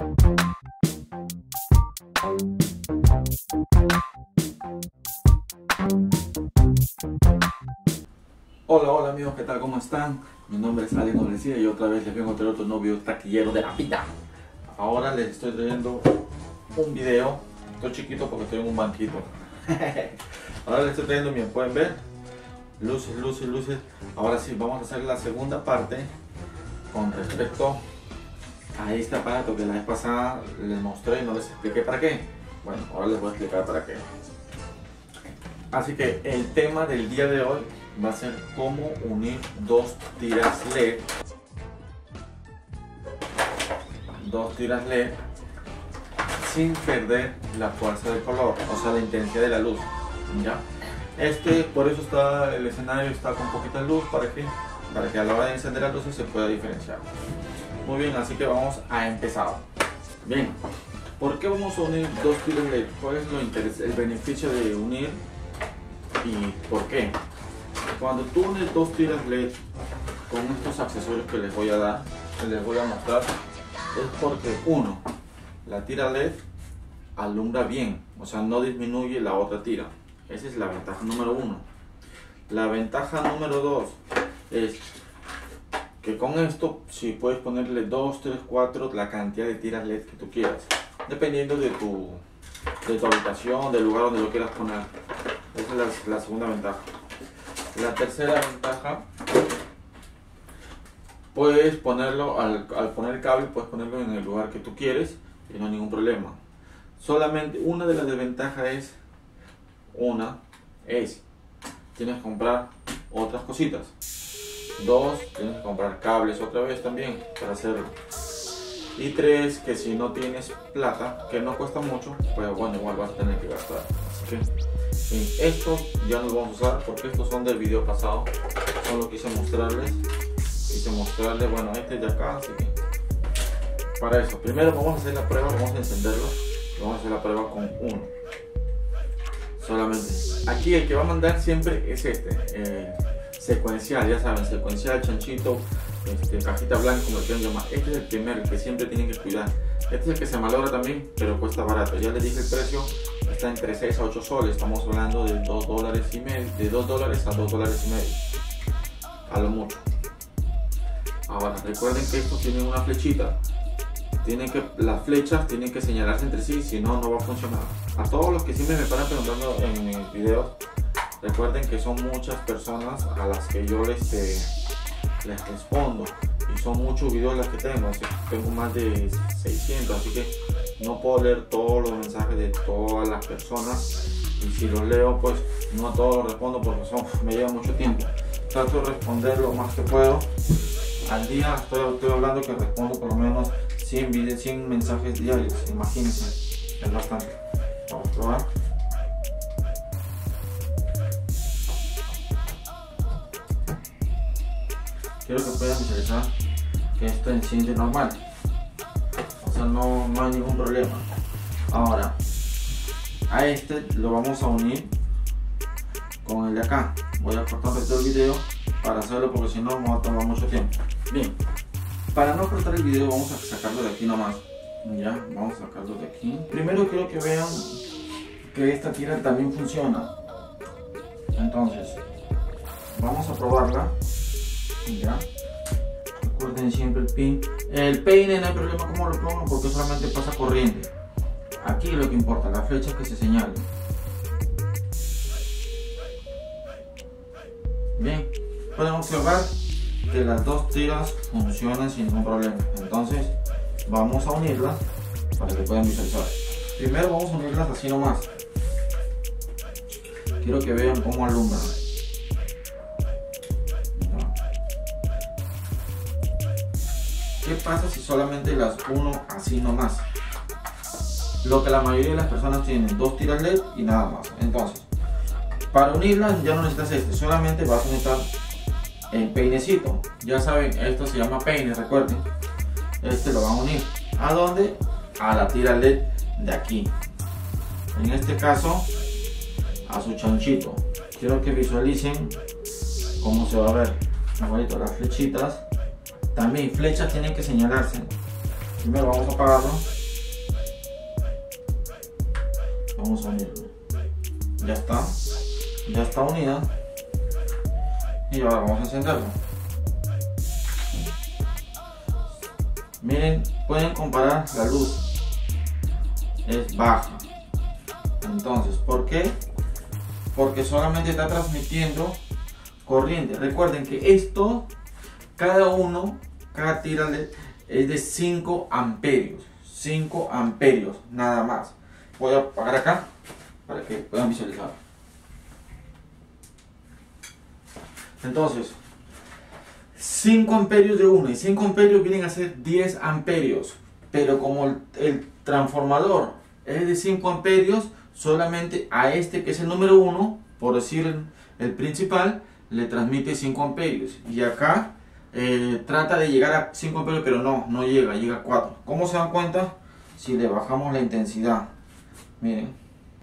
Hola, hola amigos, ¿qué tal? ¿Cómo están? Mi nombre es Ale Noblecía y otra vez les vengo a traer otro novio taquillero de la vida. Ahora les estoy trayendo un video. Estoy chiquito porque estoy en un banquito. Ahora les estoy trayendo, bien, pueden ver. Luces, luces, luces. Ahora sí, vamos a hacer la segunda parte con respecto a este aparato que la vez pasada les mostré y no les expliqué para qué. Bueno, ahora les voy a explicar para qué. Así que el tema del día de hoy va a ser cómo unir dos tiras LED. Dos tiras LED sin perder la fuerza del color, o sea, la intensidad de la luz. ¿ya? Este, por eso está el escenario está con poquita luz para que, para que a la hora de encender las luces se pueda diferenciar. Muy bien, así que vamos a empezar. Bien, ¿por qué vamos a unir dos tiras LED? ¿Cuál es lo el beneficio de unir y por qué? Cuando tú unes dos tiras LED con estos accesorios que les voy a dar, que les voy a mostrar, es porque uno, la tira LED alumbra bien, o sea, no disminuye la otra tira. Esa es la ventaja número uno. La ventaja número dos es que con esto, si puedes ponerle 2, 3, 4, la cantidad de tiras LED que tú quieras, dependiendo de tu, de tu habitación, del lugar donde lo quieras poner. Esa es la segunda ventaja. La tercera ventaja, puedes ponerlo, al, poner el cable, puedes ponerlo en el lugar que tú quieres y no hay ningún problema. Solamente una de las desventajas es, una, es, tienes que comprar otras cositas. Dos, tienes que comprar cables otra vez también para hacerlo. Y tres, que si no tienes plata, que no cuesta mucho, pues bueno, igual vas a tener que gastar. Así que estos ya no los vamos a usar porque estos son del video pasado. Solo quise mostrarles. Quise mostrarles, bueno, este de acá, así que para eso. Primero vamos a hacer la prueba, vamos a encenderlo. Vamos a hacer la prueba con uno. Solamente. Aquí el que va a mandar siempre es este. Secuencial, ya saben, secuencial, chanchito, este, cajita blanca, como quieran llamar. Este es el primero, que siempre tienen que cuidar. Este es el que se malogra también, pero cuesta barato. Ya les dije el precio, está entre 6 a 8 soles. Estamos hablando de 2 dólares y medio, de 2 dólares a 2 dólares y medio. A lo mucho. Ahora, recuerden que esto tiene una flechita. Tienen que, las flechas tienen que señalarse entre sí, si no, no va a funcionar. A todos los que siempre me paran preguntando en mis videos, recuerden que son muchas personas a las que yo les, eh, les respondo y son muchos videos las que tengo, tengo más de 600, así que no puedo leer todos los mensajes de todas las personas y si los leo pues no todos los respondo porque me lleva mucho tiempo. Trato de responder lo más que puedo. Al día estoy, estoy hablando que respondo por lo menos 100, videos, 100 mensajes diarios, imagínense, es bastante. Vamos a probar. Quiero que puedan visualizar que esto enciende normal. O sea no, no hay ningún problema. Ahora a este lo vamos a unir con el de acá. Voy a cortar todo el video para hacerlo porque si no me va a tomar mucho tiempo. Bien para no cortar el video vamos a sacarlo de aquí nomás. Ya vamos a sacarlo de aquí. Primero quiero que vean que esta tira también funciona. Entonces vamos a probarla recuerden siempre el pin el peine no hay problema como lo pongan porque solamente pasa corriente. Aquí lo que importa la flecha que se señale. Bien pueden observar que las dos tiras funcionan sin ningún problema. Entonces vamos a unirlas para que puedan visualizar. Primero vamos a unirlas así nomás. Quiero que vean cómo alumbran ¿Qué pasa si solamente las uno así nomás? Lo que la mayoría de las personas tienen, dos tiras LED y nada más. Entonces, para unirlas ya no necesitas este, solamente vas a necesitar el peinecito. Ya saben, esto se llama peine, recuerden. Este lo van a unir. ¿A dónde? A la tira LED de aquí. En este caso, a su chanchito. Quiero que visualicen cómo se va a ver. Las flechitas también flechas tienen que señalarse. primero vamos a apagarlo. Vamos a unirlo. Ya está. Ya está unida. Y ahora vamos a encenderlo. Miren pueden comparar la luz. Es baja. Entonces ¿por qué? porque solamente está transmitiendo corriente. Recuerden que esto cada uno cada tira es de 5 amperios 5 amperios nada más. Voy a apagar acá para que puedan visualizar. Entonces 5 amperios de 1 y 5 amperios vienen a ser 10 amperios pero como el, transformador es de 5 amperios solamente a este que es el número 1 por decir el principal le transmite 5 amperios. Y acá eh, trata de llegar a 5 amperios pero no, no llega, llega a 4 ¿cómo se dan cuenta? si le bajamos la intensidad. Miren,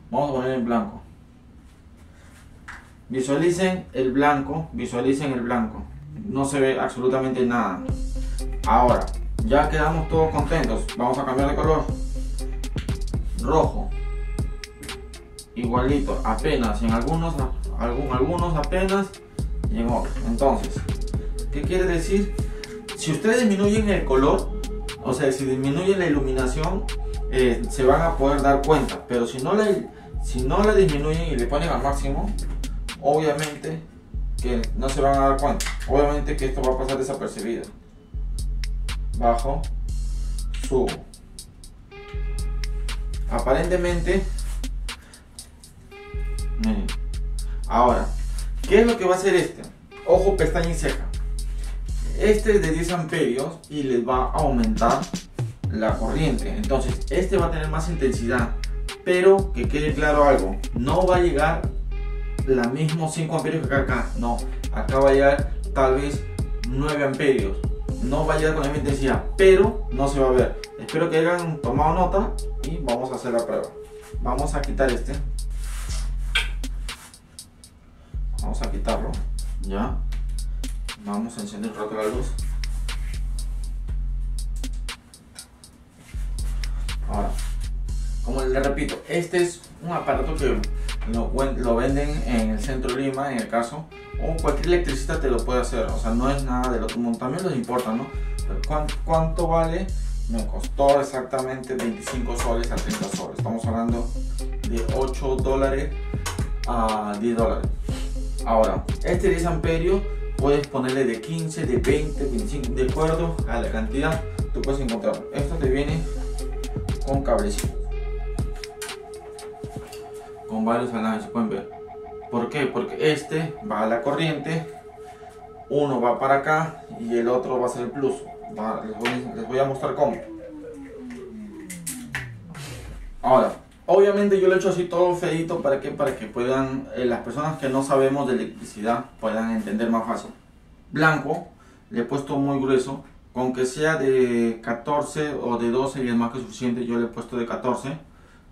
vamos a poner en blanco. Visualicen el blanco, visualicen el blanco. No se ve absolutamente nada. Ahora, ya quedamos todos contentos. Vamos a cambiar de color. Rojo. Igualito, apenas en algunos, algunos apenas y en otros. Entonces ¿Qué quiere decir? Si ustedes disminuyen el color, o sea, si disminuyen la iluminación, eh, se van a poder dar cuenta. Pero si no, la, si no la disminuyen y le ponen al máximo, obviamente que no se van a dar cuenta. Obviamente que esto va a pasar desapercibido. Bajo, subo. Aparentemente, ahora, ¿qué es lo que va a hacer este? Ojo, pestaña y ceja. Este es de 10 amperios y les va a aumentar la corriente. Entonces, este va a tener más intensidad. Pero que quede claro algo, no va a llegar la mismo 5 amperios que acá, No, acá va a llegar tal vez 9 amperios. No va a llegar con la misma intensidad, pero no se va a ver. Espero que hayan tomado nota y vamos a hacer la prueba. Vamos a quitar este. Vamos a quitarlo. Ya. Vamos a encender un rato la luz. Ahora, como les repito, este es un aparato que lo, venden en el centro de Lima, en el caso, o cualquier electricista te lo puede hacer. O sea, no es nada del otro mundo. También les importa, ¿no? ¿Cuánto, ¿Cuánto vale? Me costó exactamente 25 soles a 30 soles. Estamos hablando de 8 dólares a 10 dólares. Ahora, este 10 amperios puedes ponerle de 15, de 20, 25, de acuerdo a la cantidad, tú puedes encontrar. Esto te viene con cablecito, con varios alambre, pueden ver. ¿Por qué? Porque este va a la corriente, uno va para acá y el otro va a ser el plus. les, voy, a mostrar cómo. Ahora, obviamente yo lo he hecho así todo feito para que para que puedan eh, las personas que no sabemos de electricidad puedan entender más fácil blanco le he puesto muy grueso con que sea de 14 o de 12 y es más que suficiente yo le he puesto de 14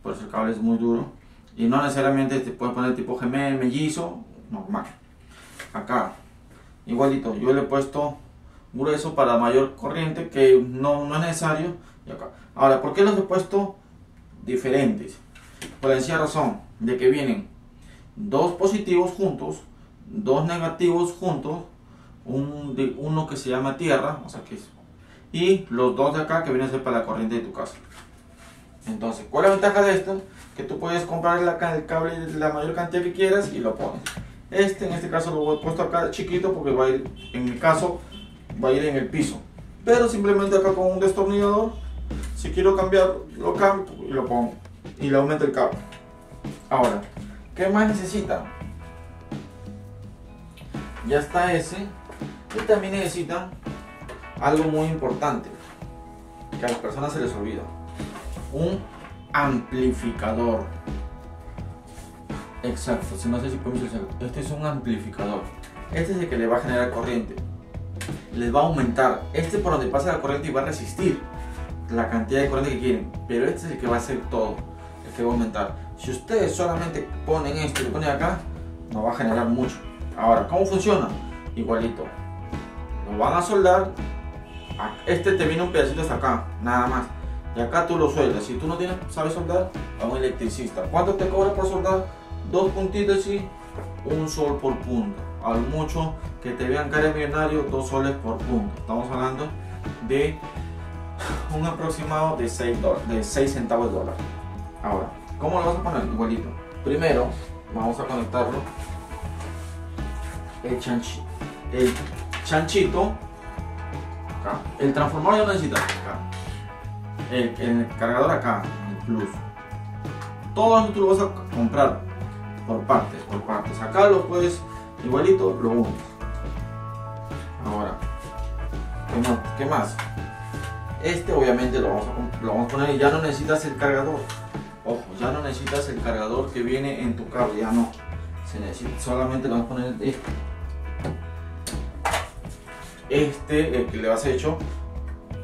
por eso el cable es muy duro y no necesariamente te puedes poner tipo gemel, mellizo normal acá igualito yo le he puesto grueso para mayor corriente que no, no es necesario y acá. ahora ¿por qué los he puesto diferentes? Por la sencilla razón de que vienen dos positivos juntos dos negativos juntos un, uno que se llama tierra, o sea que y los dos de acá que vienen a ser para la corriente de tu casa. Entonces, ¿cuál es la ventaja de esto? Que tú puedes comprar la, el cable la mayor cantidad que quieras y lo pones. Este, en este caso, lo he puesto acá chiquito porque va a ir, en mi caso, va a ir en el piso. Pero simplemente acá con un destornillador, si quiero cambiar, lo cambio y lo pongo. Y le aumento el cable. Ahora, ¿qué más necesita? Ya está ese. Y también necesitan algo muy importante que a las personas se les olvida. Un amplificador. Exacto, si no sé si podemos este es un amplificador. Este es el que le va a generar corriente. Les va a aumentar. Este por donde pasa la corriente y va a resistir la cantidad de corriente que quieren. Pero este es el que va a hacer todo. Que va a aumentar. Si ustedes solamente ponen esto y lo ponen acá, no va a generar mucho. Ahora, ¿cómo funciona? Igualito. Lo van a soldar este te viene un pedacito hasta acá, nada más. Y acá tú lo sueldas. Si tú no tienes, sabes soldar, a un electricista. ¿Cuánto te cobra por soldar? Dos puntitos y un sol por punto. Al mucho que te vean cara millonario, dos soles por punto. Estamos hablando de un aproximado de 6, de 6 centavos de dólar. Ahora, ¿cómo lo vas a poner? Igualito. Primero, vamos a conectarlo. El, el chanchito. El transformador ya no necesita. Acá. El, cargador acá. El plus. Todo esto lo vas a comprar por partes, por partes. Acá lo puedes igualito, lo unes. Ahora, ¿qué más? Este obviamente lo vamos, a, lo vamos a poner y ya no necesitas el cargador. Ojo, ya no necesitas el cargador que viene en tu cable, ya no. Se necesita, solamente le vamos a poner este. Este, el que le has hecho,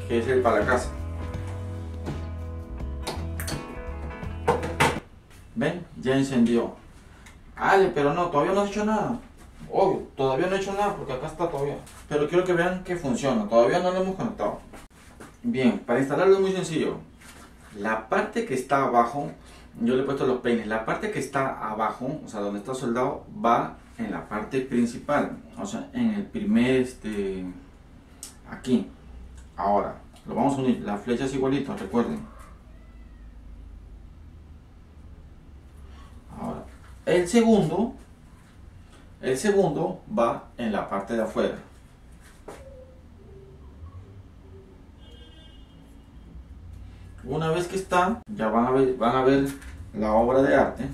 que es el para la casa. ¿Ven? Ya encendió. Ale, pero no, todavía no has hecho nada. Obvio, todavía no he hecho nada porque acá está todavía. Pero quiero que vean que funciona. Todavía no lo hemos conectado. Bien, para instalarlo es muy sencillo. La parte que está abajo, yo le he puesto los peines, la parte que está abajo, o sea, donde está soldado, va en la parte principal, o sea, en el primer, este, aquí. Ahora, lo vamos a unir, la flecha es igualito, recuerden. Ahora, el segundo, el segundo va en la parte de afuera. Una vez que está, ya van a ver, la obra de arte.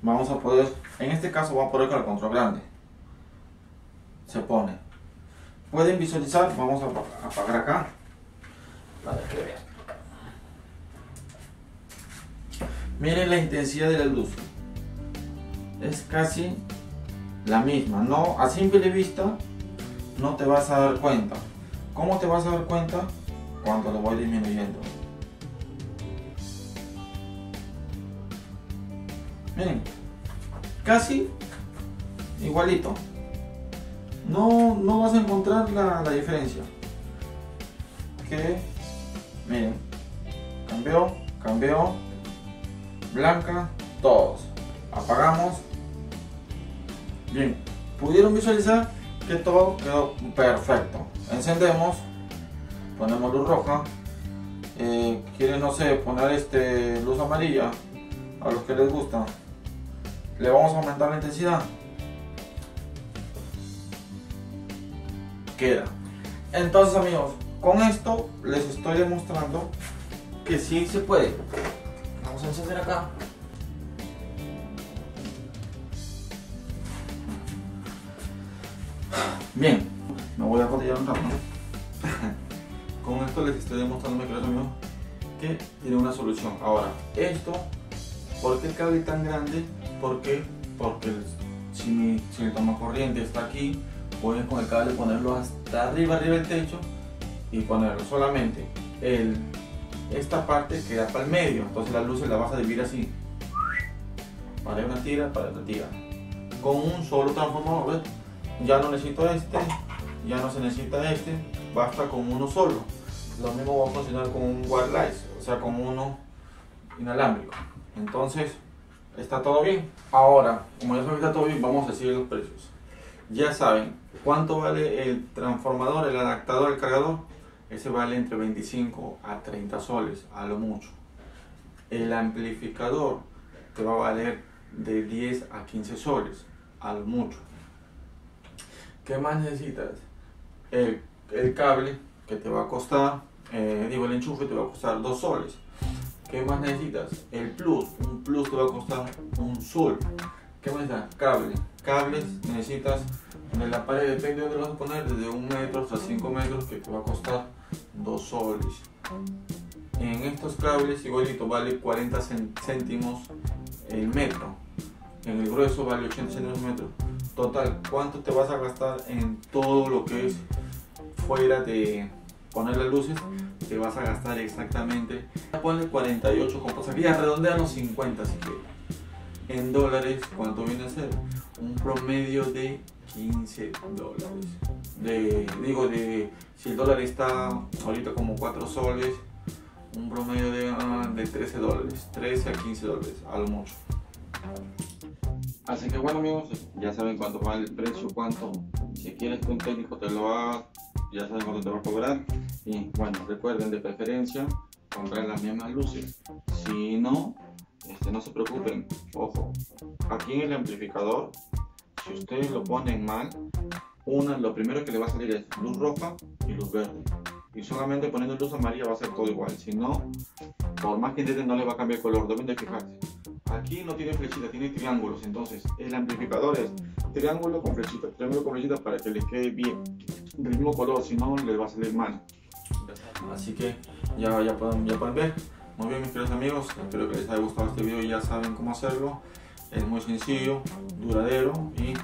Vamos a poder, en este caso vamos a poner con el control grande. Se pone. Pueden visualizar, vamos a apagar acá. Miren la intensidad de la luz. Es casi la misma. No, a simple vista no te vas a dar cuenta. ¿Cómo te vas a dar cuenta? Cuando lo voy disminuyendo. Miren, casi igualito. No, no vas a encontrar la, diferencia. Que, miren, cambió, cambió, blanca, todos. Apagamos. Bien, pudieron visualizar que todo quedó perfecto. Encendemos, ponemos luz roja. Eh, quieren, no sé, poner este luz amarilla a los que les gusta. Le vamos a aumentar la intensidad queda. Entonces amigos con esto les estoy demostrando que sí se puede. Vamos a encender acá. Bien me voy a rodillar un rato con esto les estoy demostrando que tiene una solución. Ahora esto ¿Por qué el cable es tan grande? ¿Por? Porque si, si el toma corriente está aquí, pueden con el cable ponerlo hasta arriba, arriba del techo y ponerlo solamente el, esta parte queda para el medio, entonces las luces las vas a dividir así. Para una tira, para otra tira. Con un solo transformador, ya no necesito este, ya no se necesita este, basta con uno solo. Lo mismo va a funcionar con un wireless, o sea con uno inalámbrico entonces, está todo bien. Ahora, como ya saben que está todo bien, vamos a decir los precios. Ya saben, ¿cuánto vale el transformador, el adaptador, el cargador? Ese vale entre 25 a 30 soles, a lo mucho. El amplificador te va a valer de 10 a 15 soles, a lo mucho. ¿Qué más necesitas? El, cable que te va a costar, eh, digo el enchufe te va a costar 2 soles ¿Qué más necesitas? El plus. Un plus te va a costar un sol. ¿Qué más necesitas? Cable. Cables necesitas en la pared, depende de dónde lo vas a poner, desde un metro hasta 5 metros, que te va a costar 2 soles. En estos cables, igualito, vale 40 céntimos el metro. En el grueso vale 80 céntimos el metro. Total, ¿cuánto te vas a gastar en todo lo que es fuera de poner las luces? Te vas a gastar exactamente, ponle 48 compas aquí, redondea los 50 si quieres. En dólares, ¿cuánto viene a ser? Un promedio de 15 dólares. De, digo, de, si el dólar está ahorita como 4 soles, un promedio de, ah, de 13 dólares, 13 a 15 dólares, a lo mucho. Así que bueno amigos, ya saben cuánto vale el precio, cuánto, si quieres que un técnico te lo haga, ya saben cuánto te va a cobrar. Y bueno, recuerden de preferencia comprar las mismas luces. Si no, este, no se preocupen, ojo, aquí en el amplificador, si ustedes lo ponen mal, una, lo primero que le va a salir es luz roja y luz verde. Y solamente poniendo luz amarilla va a ser todo igual. Si no, por más que intenten no le va a cambiar el color, deben de fijarse. Aquí no tiene flechita, tiene triángulos. Entonces, el amplificador es triángulo con flechita, triángulo con flechita para que les quede bien. Del mismo color, si no, les va a salir mal. Así que ya, ya, pueden, ya pueden ver. Muy bien, mis queridos amigos. Espero que les haya gustado este video y ya saben cómo hacerlo. Es muy sencillo, duradero y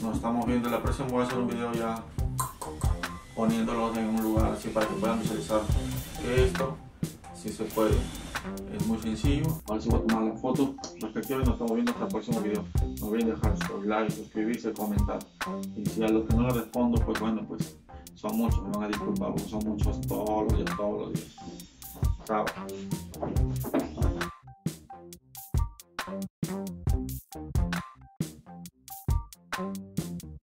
nos estamos viendo la próxima. Voy a hacer un video ya poniéndolos en un lugar así para que puedan visualizar esto si se puede. Es muy sencillo. Ahora sí voy a tomar la foto respectiva y nos estamos viendo hasta el próximo video. No olviden dejar su like, suscribirse, comentar. Y si a los que no les respondo, pues bueno, pues son muchos, me van a disculpar porque son muchos todos los días, todos los días. Chao.